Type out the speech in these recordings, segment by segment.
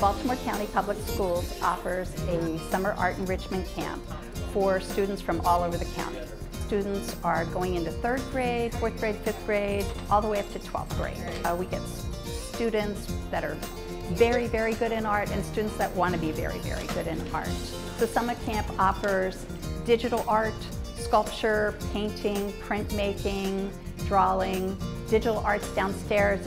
Baltimore County Public Schools offers a summer art enrichment camp for students from all over the county. Students are going into third grade, fourth grade, fifth grade, all the way up to 12th grade. Uh, we get students that are very, very good in art and students that want to be very, very good in art. The summer camp offers digital art, sculpture, painting, printmaking, drawing, digital arts downstairs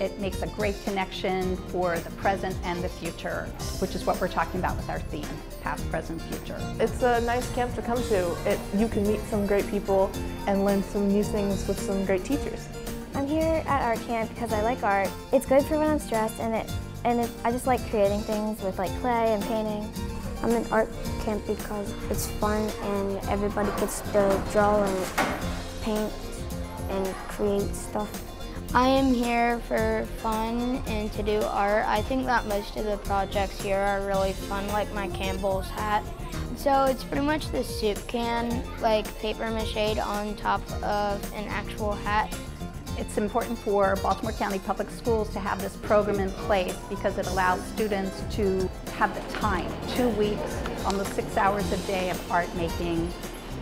it makes a great connection for the present and the future, which is what we're talking about with our theme, past, present, future. It's a nice camp to come to. It, you can meet some great people and learn some new things with some great teachers. I'm here at art camp because I like art. It's good for when I'm stressed and it and it, I just like creating things with like clay and painting. I'm in art camp because it's fun and everybody gets to draw and paint and create stuff. I am here for fun and to do art. I think that most of the projects here are really fun, like my Campbell's hat. So it's pretty much the soup can, like paper mache on top of an actual hat. It's important for Baltimore County Public Schools to have this program in place because it allows students to have the time, two weeks, almost six hours a day of art making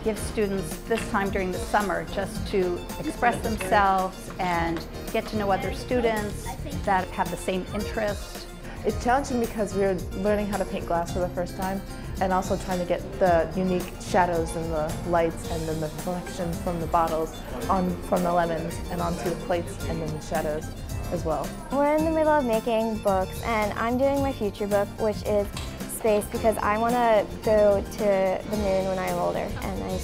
give students this time during the summer just to express themselves and get to know other students that have the same interest. It's challenging because we are learning how to paint glass for the first time and also trying to get the unique shadows and the lights and then the reflection from the bottles on from the lemons and onto the plates and then the shadows as well. We're in the middle of making books and I'm doing my future book which is space because I want to go to the moon when I'm older and I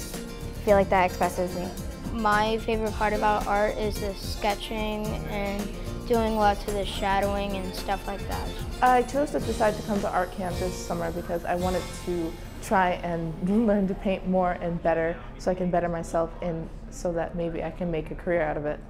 feel like that expresses me. My favorite part about art is the sketching and doing lots of the shadowing and stuff like that. I chose to decide to come to art camp this summer because I wanted to try and learn to paint more and better so I can better myself and so that maybe I can make a career out of it.